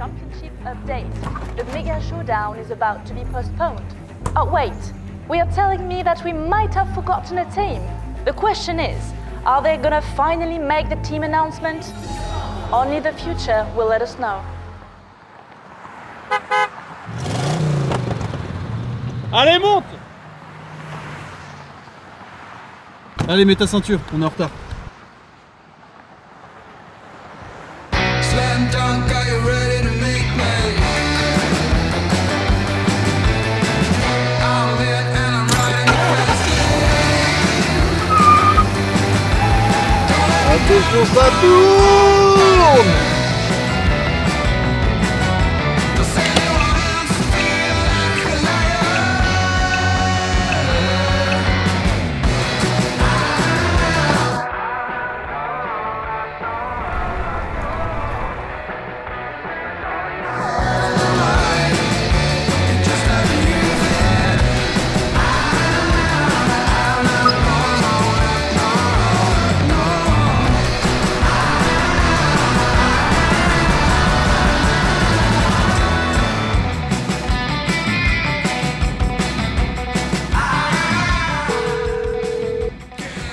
Championship update. The Mega Showdown is about to be postponed. Oh, wait. We are telling me that we might have forgotten a team. The question is, are they gonna finally make the team announcement? Only the future will let us know. Allez, monte Allez, mets ta ceinture, on est en retard. Vocês não!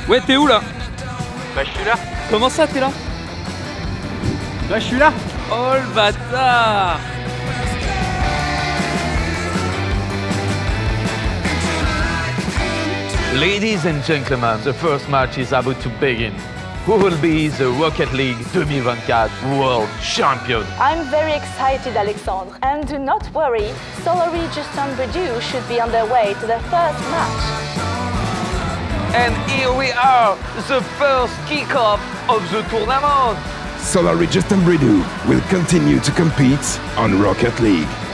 Ouais, t'es où là Bah je suis là. Comment ça, t'es là Bah je suis là. Oh le bâtard Ladies and gentlemen, the first match is about to begin. Who will be the Rocket League 2024 World Champion? I'm very excited, Alexandre. And do not worry, Solary Justin Brideau should be on their way to their first match. And here we are, the first kickoff of the tournament. Solar, Solary Justin Brideau will continue to compete on Rocket League.